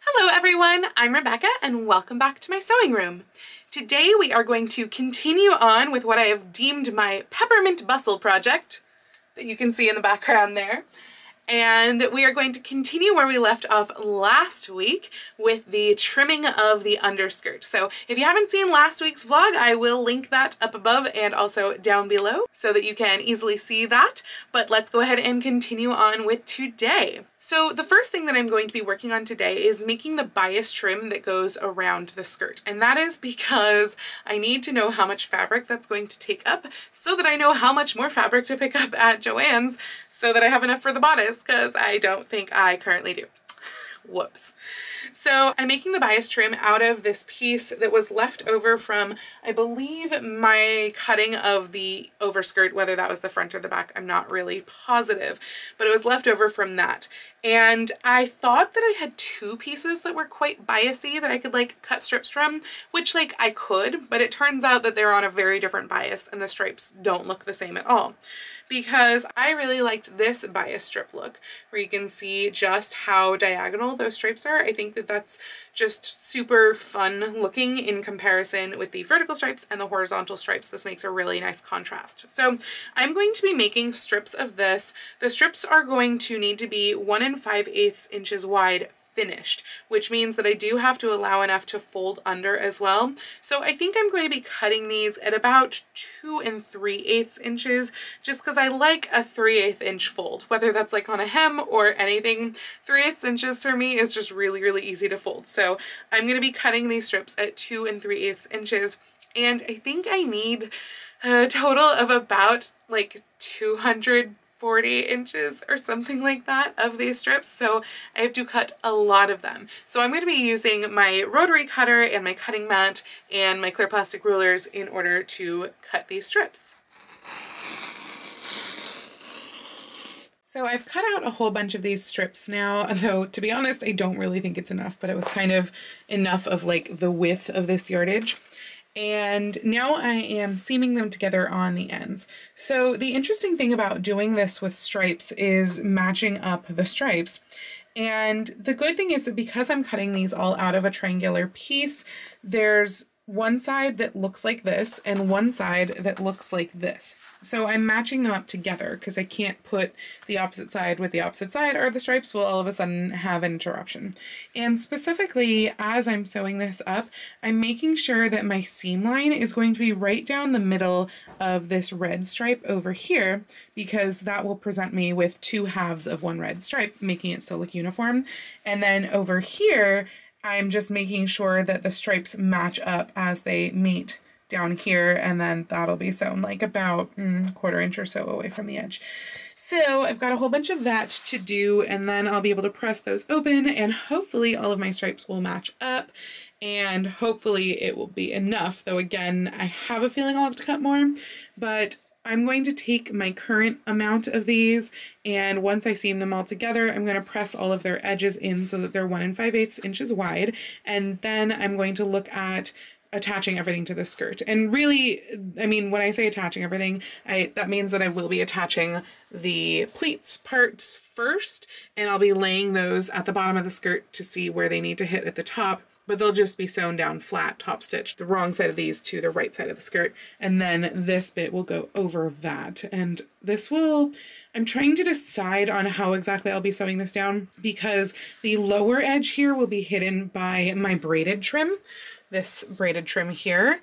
Hello everyone, I'm Rebecca and welcome back to my sewing room. Today we are going to continue on with what I have deemed my peppermint bustle project that you can see in the background there and we are going to continue where we left off last week with the trimming of the underskirt. So if you haven't seen last week's vlog, I will link that up above and also down below so that you can easily see that. But let's go ahead and continue on with today. So the first thing that I'm going to be working on today is making the bias trim that goes around the skirt. And that is because I need to know how much fabric that's going to take up so that I know how much more fabric to pick up at Joann's so that I have enough for the bodice because I don't think I currently do. Whoops. So I'm making the bias trim out of this piece that was left over from, I believe, my cutting of the overskirt, whether that was the front or the back, I'm not really positive, but it was left over from that. And I thought that I had two pieces that were quite biasy that I could like cut strips from, which like I could, but it turns out that they're on a very different bias and the stripes don't look the same at all because I really liked this bias strip look where you can see just how diagonal those stripes are. I think that that's just super fun looking in comparison with the vertical stripes and the horizontal stripes. This makes a really nice contrast. So I'm going to be making strips of this. The strips are going to need to be one and five eighths inches wide finished, which means that I do have to allow enough to fold under as well. So I think I'm going to be cutting these at about two and three eighths inches, just because I like a three eighth inch fold, whether that's like on a hem or anything. Three eighths inches for me is just really, really easy to fold. So I'm going to be cutting these strips at two and three eighths inches. And I think I need a total of about like 200 40 inches or something like that of these strips so I have to cut a lot of them. So I'm going to be using my rotary cutter and my cutting mat and my clear plastic rulers in order to cut these strips. So I've cut out a whole bunch of these strips now, though to be honest I don't really think it's enough, but it was kind of enough of like the width of this yardage and now I am seaming them together on the ends. So the interesting thing about doing this with stripes is matching up the stripes. And the good thing is that because I'm cutting these all out of a triangular piece, there's one side that looks like this and one side that looks like this. So I'm matching them up together because I can't put the opposite side with the opposite side or the stripes will all of a sudden have an interruption. And specifically, as I'm sewing this up, I'm making sure that my seam line is going to be right down the middle of this red stripe over here because that will present me with two halves of one red stripe, making it still look uniform. And then over here, I'm just making sure that the stripes match up as they meet down here and then that'll be sewn like about mm, a quarter inch or so away from the edge. So I've got a whole bunch of that to do and then I'll be able to press those open and hopefully all of my stripes will match up and hopefully it will be enough. Though again, I have a feeling I'll have to cut more, but I'm going to take my current amount of these and once I seam them all together, I'm going to press all of their edges in so that they're 1 and 5 eighths inches wide. And then I'm going to look at attaching everything to the skirt. And really, I mean, when I say attaching everything, I that means that I will be attaching the pleats parts first, and I'll be laying those at the bottom of the skirt to see where they need to hit at the top but they'll just be sewn down flat, top stitch, the wrong side of these to the right side of the skirt. And then this bit will go over that. And this will, I'm trying to decide on how exactly I'll be sewing this down because the lower edge here will be hidden by my braided trim, this braided trim here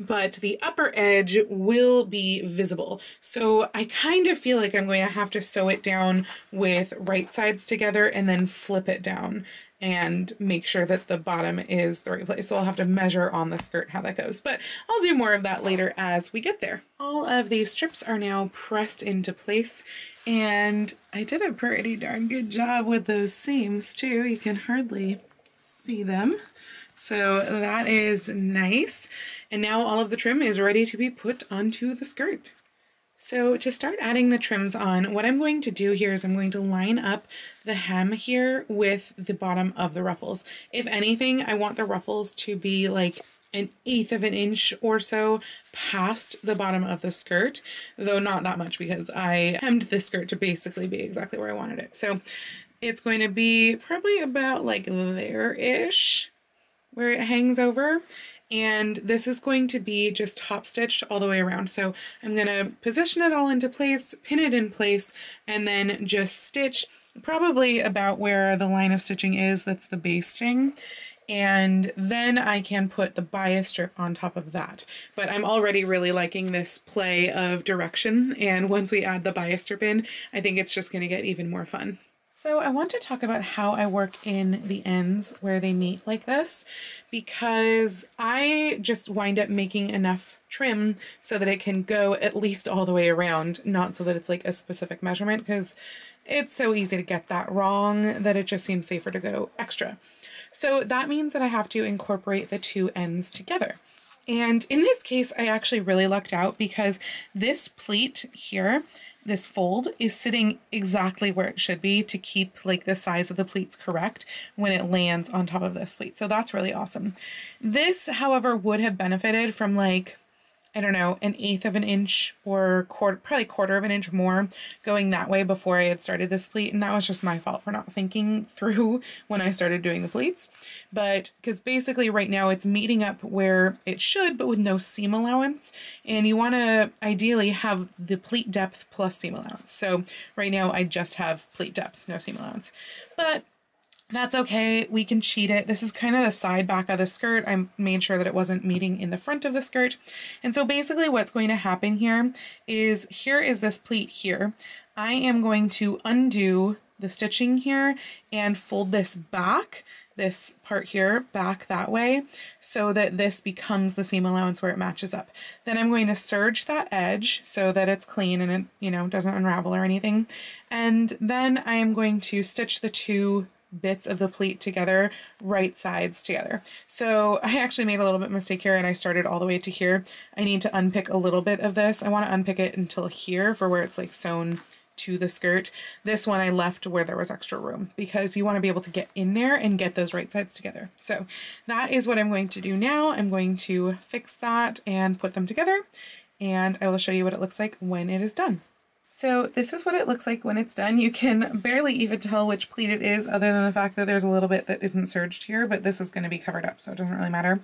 but the upper edge will be visible. So I kind of feel like I'm going to have to sew it down with right sides together and then flip it down and make sure that the bottom is the right place. So I'll have to measure on the skirt how that goes, but I'll do more of that later as we get there. All of these strips are now pressed into place and I did a pretty darn good job with those seams too. You can hardly see them. So that is nice. And now all of the trim is ready to be put onto the skirt. So to start adding the trims on, what I'm going to do here is I'm going to line up the hem here with the bottom of the ruffles. If anything, I want the ruffles to be like an eighth of an inch or so past the bottom of the skirt, though not that much because I hemmed the skirt to basically be exactly where I wanted it. So it's going to be probably about like there-ish where it hangs over. And this is going to be just top stitched all the way around. So I'm going to position it all into place, pin it in place, and then just stitch probably about where the line of stitching is. That's the basting and then I can put the bias strip on top of that. But I'm already really liking this play of direction, and once we add the bias strip in, I think it's just going to get even more fun. So I want to talk about how I work in the ends where they meet like this because I just wind up making enough trim so that it can go at least all the way around, not so that it's like a specific measurement because it's so easy to get that wrong that it just seems safer to go extra. So that means that I have to incorporate the two ends together. And in this case, I actually really lucked out because this pleat here, this fold is sitting exactly where it should be to keep like the size of the pleats correct when it lands on top of this pleat. So that's really awesome. This, however, would have benefited from like I don't know, an eighth of an inch or quarter, probably quarter of an inch more going that way before I had started this pleat. And that was just my fault for not thinking through when I started doing the pleats. But because basically right now it's meeting up where it should, but with no seam allowance. And you want to ideally have the pleat depth plus seam allowance. So right now I just have pleat depth, no seam allowance. But that's okay. We can cheat it. This is kind of the side back of the skirt. I made sure that it wasn't meeting in the front of the skirt. And so basically what's going to happen here is here is this pleat here. I am going to undo the stitching here and fold this back this part here back that way so that this becomes the seam allowance where it matches up. Then I'm going to serge that edge so that it's clean and it, you know, doesn't unravel or anything. And then I am going to stitch the two bits of the pleat together, right sides together. So I actually made a little bit mistake here and I started all the way to here. I need to unpick a little bit of this. I want to unpick it until here for where it's like sewn to the skirt. This one I left where there was extra room because you want to be able to get in there and get those right sides together. So that is what I'm going to do now. I'm going to fix that and put them together and I will show you what it looks like when it is done. So this is what it looks like when it's done. You can barely even tell which pleat it is other than the fact that there's a little bit that isn't serged here, but this is going to be covered up, so it doesn't really matter.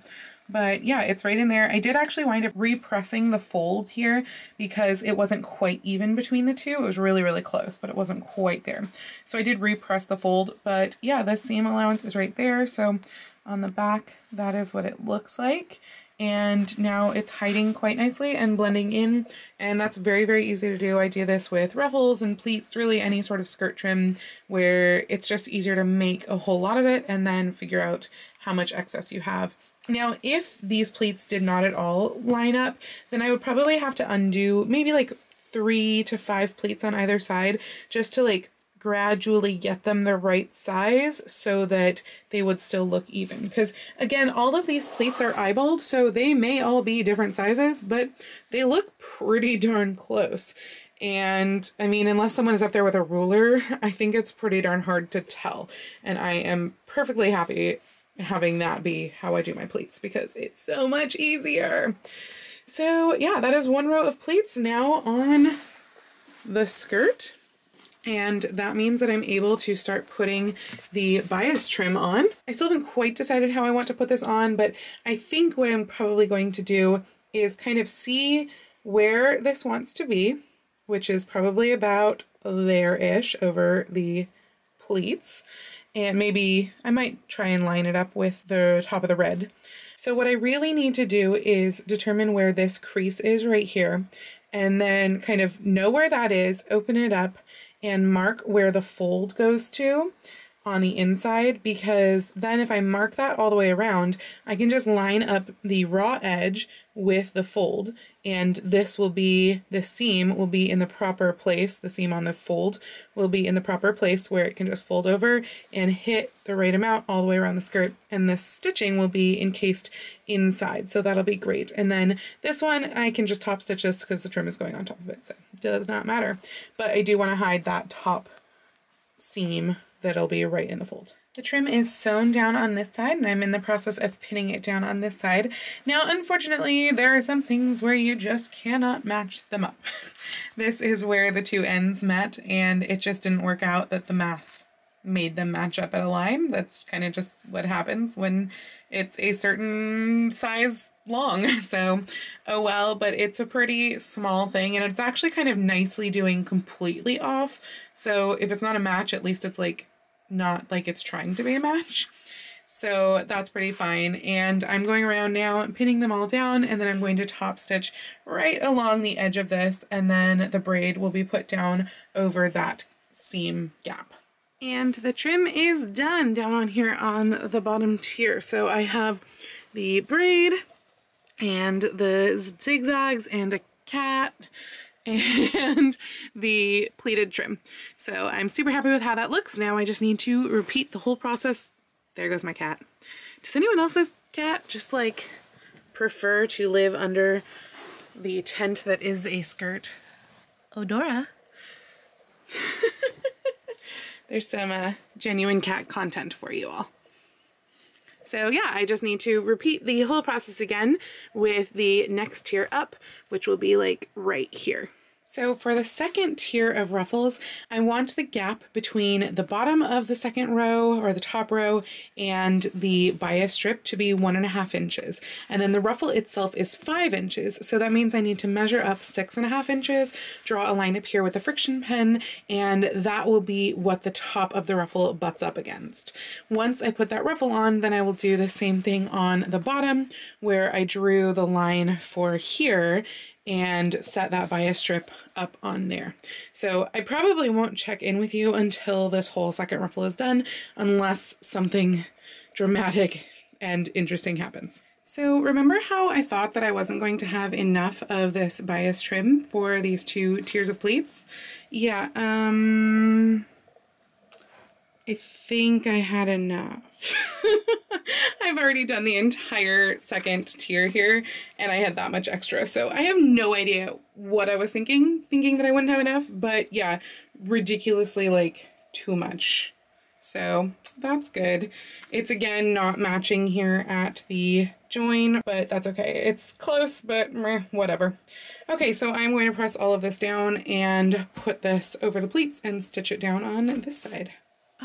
But yeah, it's right in there. I did actually wind up repressing the fold here because it wasn't quite even between the two. It was really, really close, but it wasn't quite there. So I did repress the fold, but yeah, the seam allowance is right there. So on the back, that is what it looks like and now it's hiding quite nicely and blending in and that's very very easy to do. I do this with ruffles and pleats really any sort of skirt trim where it's just easier to make a whole lot of it and then figure out how much excess you have. Now if these pleats did not at all line up then I would probably have to undo maybe like three to five pleats on either side just to like gradually get them the right size so that they would still look even. Because again, all of these pleats are eyeballed, so they may all be different sizes, but they look pretty darn close. And I mean, unless someone is up there with a ruler, I think it's pretty darn hard to tell. And I am perfectly happy having that be how I do my pleats because it's so much easier. So yeah, that is one row of pleats now on the skirt and that means that I'm able to start putting the bias trim on. I still haven't quite decided how I want to put this on, but I think what I'm probably going to do is kind of see where this wants to be, which is probably about there-ish over the pleats. And maybe I might try and line it up with the top of the red. So what I really need to do is determine where this crease is right here and then kind of know where that is, open it up, and mark where the fold goes to on the inside because then if I mark that all the way around, I can just line up the raw edge with the fold. And this will be, the seam will be in the proper place, the seam on the fold will be in the proper place where it can just fold over and hit the right amount all the way around the skirt. And the stitching will be encased inside. So that'll be great. And then this one I can just top stitch this because the trim is going on top of it. So it does not matter. But I do want to hide that top seam that'll be right in the fold. The trim is sewn down on this side and I'm in the process of pinning it down on this side. Now, unfortunately, there are some things where you just cannot match them up. this is where the two ends met and it just didn't work out that the math made them match up at a line. That's kind of just what happens when it's a certain size long. So, oh well, but it's a pretty small thing and it's actually kind of nicely doing completely off. So if it's not a match, at least it's like not like it's trying to be a match. So that's pretty fine. And I'm going around now and pinning them all down and then I'm going to top stitch right along the edge of this and then the braid will be put down over that seam gap. And the trim is done down on here on the bottom tier. So I have the braid and the zigzags and a cat and the pleated trim. So I'm super happy with how that looks. Now I just need to repeat the whole process. There goes my cat. Does anyone else's cat just like prefer to live under the tent that is a skirt? Odora. There's some uh, genuine cat content for you all. So yeah, I just need to repeat the whole process again with the next tier up, which will be like right here. So for the second tier of ruffles, I want the gap between the bottom of the second row or the top row and the bias strip to be one and a half inches. And then the ruffle itself is five inches. So that means I need to measure up six and a half inches, draw a line up here with a friction pen, and that will be what the top of the ruffle butts up against. Once I put that ruffle on, then I will do the same thing on the bottom where I drew the line for here and set that bias strip up on there. So I probably won't check in with you until this whole second ruffle is done, unless something dramatic and interesting happens. So remember how I thought that I wasn't going to have enough of this bias trim for these two tiers of pleats? Yeah, um, I think I had enough. I've already done the entire second tier here and I had that much extra. So I have no idea what I was thinking, thinking that I wouldn't have enough, but yeah, ridiculously like too much. So that's good. It's again not matching here at the join, but that's okay. It's close, but meh, whatever. Okay, so I'm going to press all of this down and put this over the pleats and stitch it down on this side.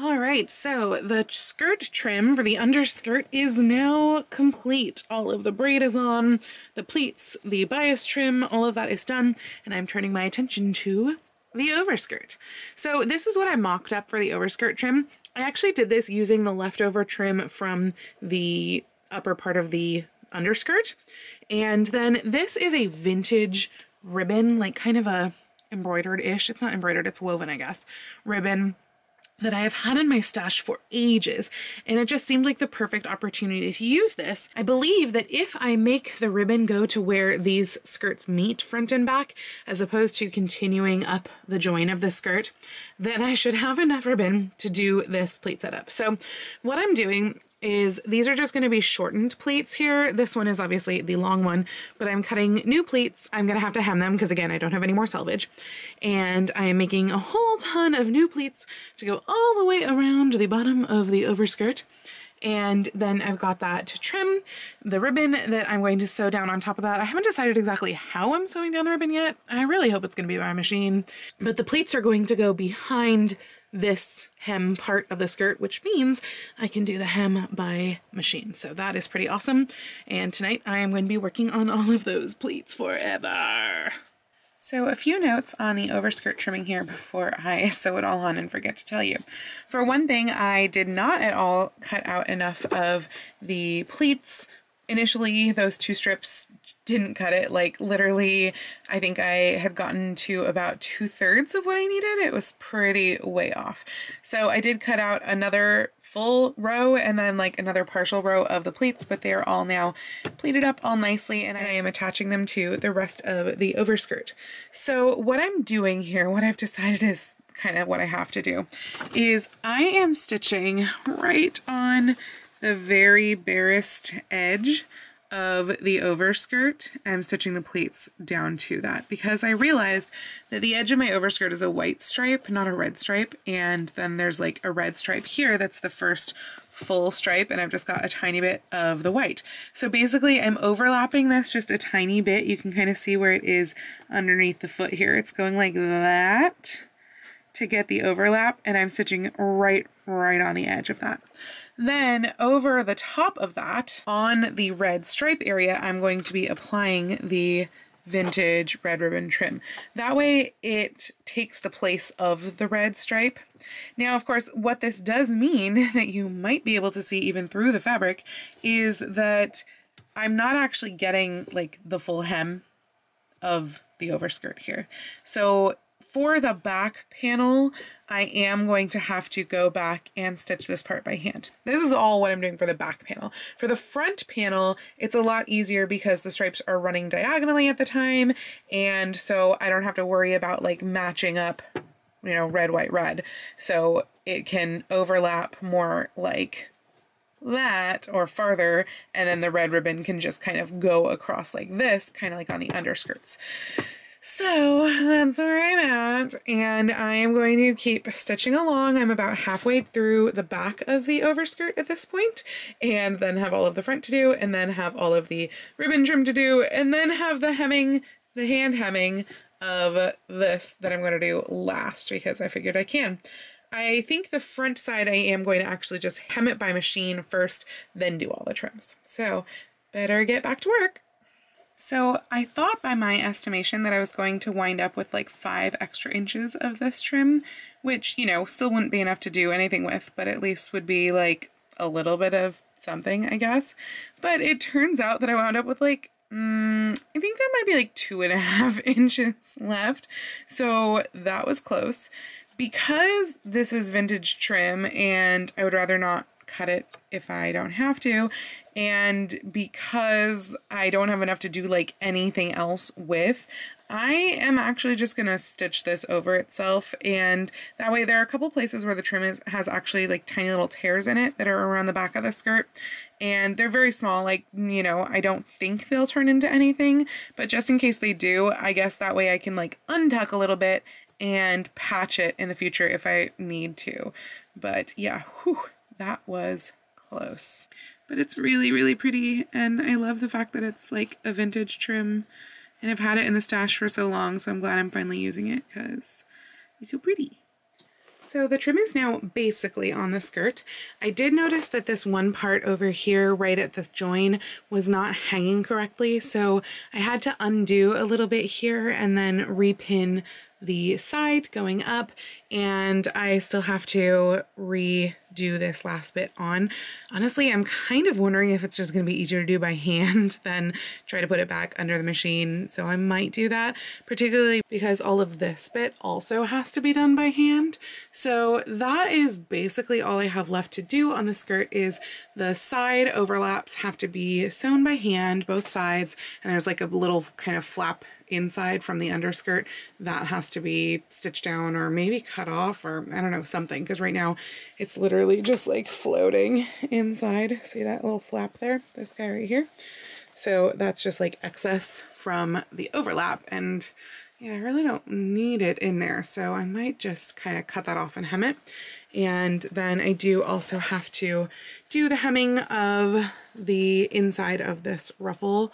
All right, so the skirt trim for the underskirt is now complete. All of the braid is on, the pleats, the bias trim, all of that is done, and I'm turning my attention to the overskirt. So this is what I mocked up for the overskirt trim. I actually did this using the leftover trim from the upper part of the underskirt. And then this is a vintage ribbon, like kind of a embroidered-ish, it's not embroidered, it's woven, I guess, ribbon that I have had in my stash for ages, and it just seemed like the perfect opportunity to use this. I believe that if I make the ribbon go to where these skirts meet front and back, as opposed to continuing up the join of the skirt, then I should have enough ribbon to do this pleat setup. So what I'm doing is these are just going to be shortened pleats here. This one is obviously the long one, but I'm cutting new pleats. I'm going to have to hem them because again, I don't have any more selvage. And I am making a whole ton of new pleats to go all the way around the bottom of the overskirt. And then I've got that to trim the ribbon that I'm going to sew down on top of that. I haven't decided exactly how I'm sewing down the ribbon yet. I really hope it's going to be by machine, but the pleats are going to go behind this hem part of the skirt, which means I can do the hem by machine. So that is pretty awesome. And tonight I am going to be working on all of those pleats forever. So a few notes on the overskirt trimming here before I sew it all on and forget to tell you. For one thing, I did not at all cut out enough of the pleats. Initially, those two strips didn't cut it. Like literally, I think I had gotten to about two thirds of what I needed. It was pretty way off. So I did cut out another full row and then like another partial row of the pleats, but they are all now pleated up all nicely and I am attaching them to the rest of the overskirt. So what I'm doing here, what I've decided is kind of what I have to do, is I am stitching right on the very barest edge of the overskirt, I'm stitching the pleats down to that because I realized that the edge of my overskirt is a white stripe, not a red stripe, and then there's like a red stripe here that's the first full stripe and I've just got a tiny bit of the white. So basically I'm overlapping this just a tiny bit. You can kind of see where it is underneath the foot here. It's going like that to get the overlap and I'm stitching right, right on the edge of that. Then over the top of that, on the red stripe area, I'm going to be applying the vintage red ribbon trim. That way it takes the place of the red stripe. Now, of course, what this does mean that you might be able to see even through the fabric is that I'm not actually getting like the full hem of the overskirt here. So for the back panel, I am going to have to go back and stitch this part by hand. This is all what I'm doing for the back panel. For the front panel, it's a lot easier because the stripes are running diagonally at the time, and so I don't have to worry about like matching up, you know, red, white, red. So it can overlap more like that or farther and then the red ribbon can just kind of go across like this kind of like on the underskirts so that's where I'm at, and I am going to keep stitching along. I'm about halfway through the back of the overskirt at this point, and then have all of the front to do, and then have all of the ribbon trim to do, and then have the hemming, the hand hemming of this that I'm going to do last because I figured I can. I think the front side I am going to actually just hem it by machine first, then do all the trims. So better get back to work. So I thought by my estimation that I was going to wind up with like five extra inches of this trim, which, you know, still wouldn't be enough to do anything with, but at least would be like a little bit of something, I guess. But it turns out that I wound up with like, mm, I think that might be like two and a half inches left. So that was close. Because this is vintage trim and I would rather not cut it if I don't have to. And because I don't have enough to do like anything else with, I am actually just gonna stitch this over itself. And that way there are a couple places where the trim is, has actually like tiny little tears in it that are around the back of the skirt. And they're very small like you know I don't think they'll turn into anything. But just in case they do I guess that way I can like untuck a little bit and patch it in the future if I need to. But yeah whew, that was close. But it's really, really pretty, and I love the fact that it's like a vintage trim, and I've had it in the stash for so long, so I'm glad I'm finally using it, because it's so pretty. So the trim is now basically on the skirt. I did notice that this one part over here right at this join was not hanging correctly, so I had to undo a little bit here and then repin the side going up and I still have to redo this last bit on. Honestly, I'm kind of wondering if it's just going to be easier to do by hand than try to put it back under the machine. So I might do that, particularly because all of this bit also has to be done by hand. So that is basically all I have left to do on the skirt is the side overlaps have to be sewn by hand, both sides, and there's like a little kind of flap inside from the underskirt, that has to be stitched down or maybe cut off or I don't know, something. Because right now it's literally just like floating inside. See that little flap there? This guy right here. So that's just like excess from the overlap. And yeah, I really don't need it in there. So I might just kind of cut that off and hem it. And then I do also have to do the hemming of the inside of this ruffle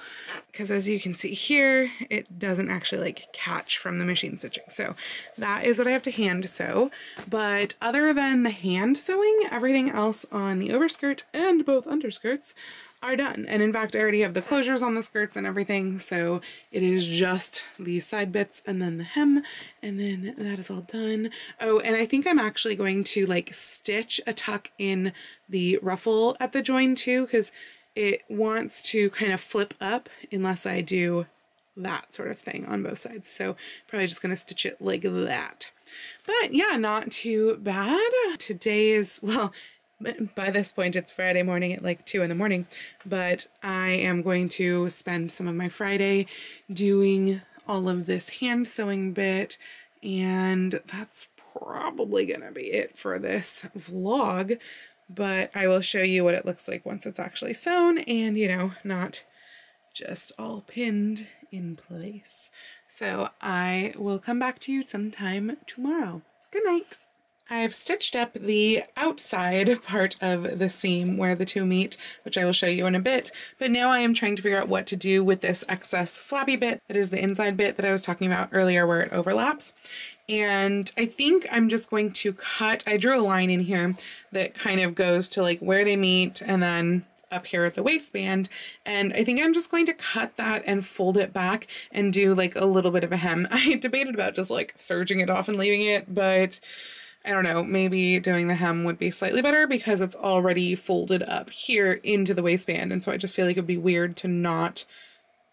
because as you can see here, it doesn't actually like catch from the machine stitching. So that is what I have to hand sew. But other than the hand sewing, everything else on the overskirt and both underskirts are done. And in fact, I already have the closures on the skirts and everything, so it is just the side bits and then the hem, and then that is all done. Oh, and I think I'm actually going to like stitch a tuck in the ruffle at the join too, because it wants to kind of flip up unless I do that sort of thing on both sides. So probably just gonna stitch it like that. But yeah, not too bad. Today is, well, by this point it's Friday morning at like 2 in the morning, but I am going to spend some of my Friday doing all of this hand sewing bit and that's probably gonna be it for this vlog, but I will show you what it looks like once it's actually sewn and you know, not just all pinned in place. So I will come back to you sometime tomorrow. Good night. I've stitched up the outside part of the seam where the two meet, which I will show you in a bit, but now I am trying to figure out what to do with this excess flabby bit that is the inside bit that I was talking about earlier where it overlaps. And I think I'm just going to cut, I drew a line in here that kind of goes to like where they meet and then up here at the waistband and I think I'm just going to cut that and fold it back and do like a little bit of a hem. I debated about just like serging it off and leaving it but I don't know, maybe doing the hem would be slightly better because it's already folded up here into the waistband. And so I just feel like it'd be weird to not,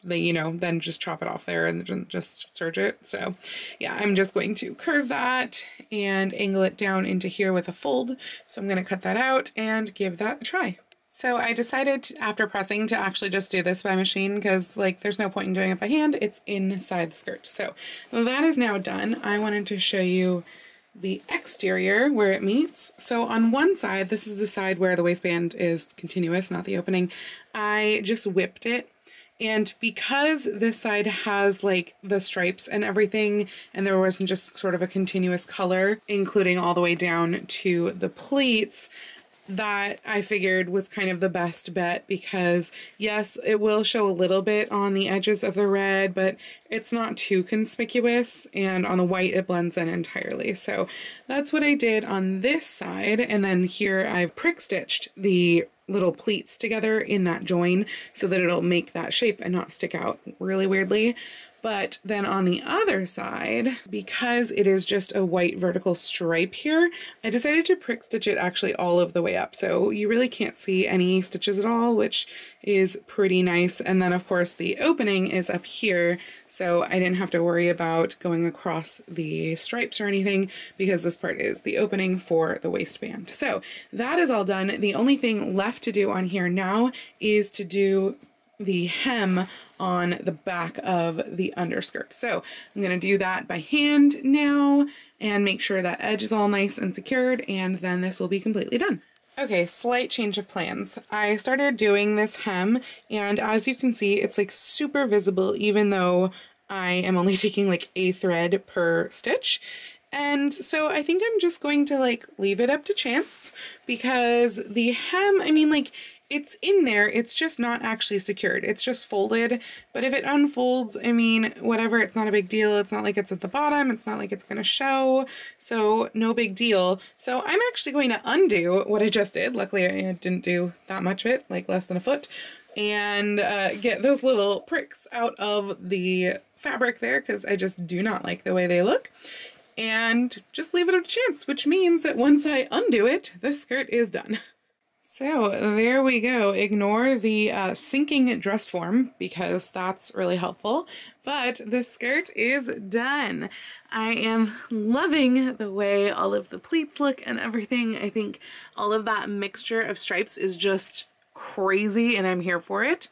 the, you know, then just chop it off there and just serge it. So yeah, I'm just going to curve that and angle it down into here with a fold. So I'm going to cut that out and give that a try. So I decided after pressing to actually just do this by machine because like there's no point in doing it by hand. It's inside the skirt. So that is now done. I wanted to show you the exterior where it meets. So on one side, this is the side where the waistband is continuous, not the opening, I just whipped it. And because this side has like the stripes and everything, and there wasn't just sort of a continuous color, including all the way down to the pleats, that I figured was kind of the best bet because yes, it will show a little bit on the edges of the red, but it's not too conspicuous and on the white it blends in entirely. So that's what I did on this side and then here I've prick stitched the little pleats together in that join so that it'll make that shape and not stick out really weirdly. But then on the other side, because it is just a white vertical stripe here, I decided to prick stitch it actually all of the way up. So you really can't see any stitches at all, which is pretty nice. And then of course the opening is up here. So I didn't have to worry about going across the stripes or anything because this part is the opening for the waistband. So that is all done. The only thing left to do on here now is to do the hem on the back of the underskirt. So I'm going to do that by hand now and make sure that edge is all nice and secured and then this will be completely done. Okay, slight change of plans. I started doing this hem and as you can see it's like super visible even though I am only taking like a thread per stitch. And so I think I'm just going to like leave it up to chance because the hem, I mean like it's in there, it's just not actually secured. It's just folded, but if it unfolds, I mean, whatever, it's not a big deal. It's not like it's at the bottom. It's not like it's gonna show, so no big deal. So I'm actually going to undo what I just did. Luckily, I didn't do that much of it, like less than a foot, and uh, get those little pricks out of the fabric there because I just do not like the way they look and just leave it to chance, which means that once I undo it, the skirt is done. So there we go. Ignore the uh, sinking dress form because that's really helpful. But the skirt is done. I am loving the way all of the pleats look and everything. I think all of that mixture of stripes is just crazy and I'm here for it.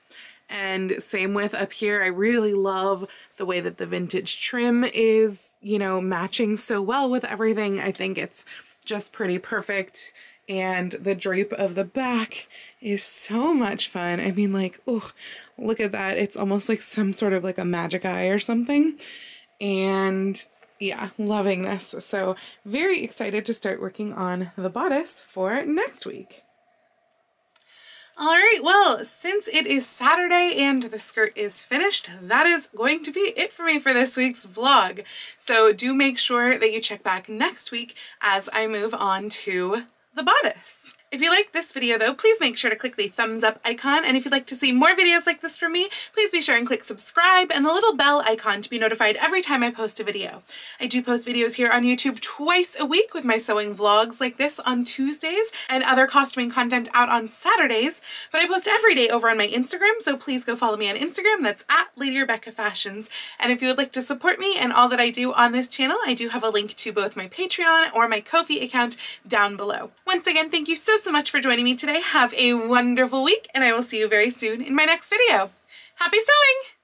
And same with up here, I really love the way that the vintage trim is, you know, matching so well with everything. I think it's just pretty perfect and the drape of the back is so much fun. I mean, like, oh, look at that. It's almost like some sort of like a magic eye or something. And yeah, loving this. So very excited to start working on the bodice for next week. All right, well, since it is Saturday and the skirt is finished, that is going to be it for me for this week's vlog. So do make sure that you check back next week as I move on to the bodice. If you like this video though, please make sure to click the thumbs up icon. And if you'd like to see more videos like this from me, please be sure and click subscribe and the little bell icon to be notified every time I post a video. I do post videos here on YouTube twice a week with my sewing vlogs like this on Tuesdays and other costuming content out on Saturdays, but I post every day over on my Instagram, so please go follow me on Instagram. That's at Lady Rebecca Fashions. And if you would like to support me and all that I do on this channel, I do have a link to both my Patreon or my Ko-fi account down below. Once again, thank you so so much for joining me today. Have a wonderful week, and I will see you very soon in my next video. Happy sewing!